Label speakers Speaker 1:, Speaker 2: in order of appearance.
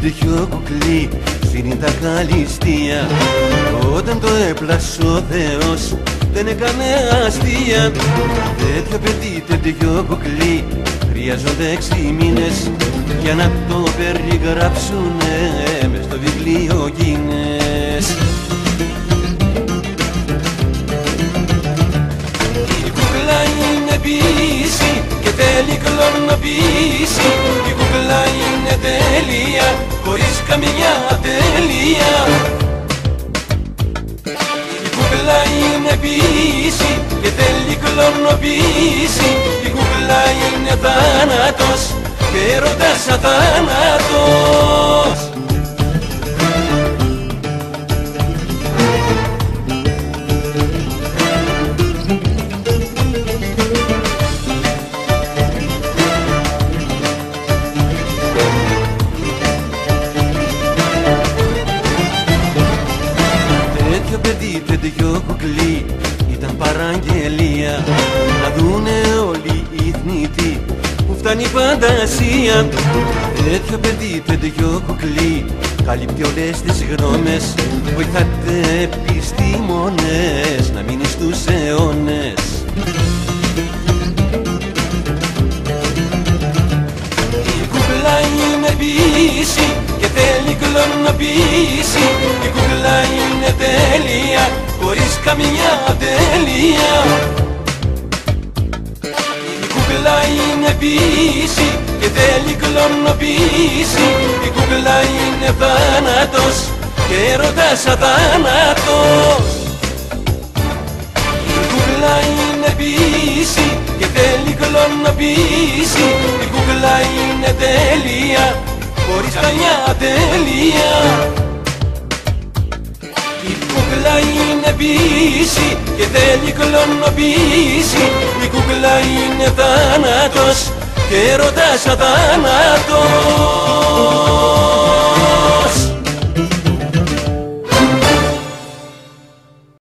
Speaker 1: τέτοιο κουκλί. Σφύνει τα καλυστία Όταν το έπλασε ο Θεός δεν έκανε αστεία. Τέτοιο παιδί, τέτοιο κουκλί. Χρειάζονται έξι μήνες για να το περιγράψουνε μες στο βιβλίο Guinness. Η κούκλα είναι πίση και θέλει κλωνοποίηση. Η κούκλα είναι τέλεια χωρίς καμιά τέλεια Η κούκλα είναι πίση και θέλει κλωνοποίηση. Η κούκλα είναι θάνατος και έρωτας αθάνατος Τέτοιο παιδί, τέτοιο κουκλί ήταν παραγγελία. Να δούνε όλοι οι θνητοί που φτάνει η φαντασία. Τέτοιο παιδί, τέτοιο κουκλί καλύπτει όλες τις γνώμες. Βοηθάτε επιστήμονες να μείνει στους αιώνες. Η κούκλα είναι πίση και θέλει κλωνοποίηση. Η κούκλα είναι τέλεια χωρίς καμιά τέλεια Η κούκλα είναι πίση και θέλει κλωνοποίηση. Η κούκλα είναι θάνατος και έρωτας αθάνατος. Η κούκλα είναι πίση και θέλει κλωνοποίηση. Η κούκλα είναι τέλεια χωρίς καμιά τέλεια είναι πίση και θέλει κλωνοποίηση. Η κούκλα είναι θάνατος και έρωτας αθάνατος